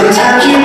Sometimes you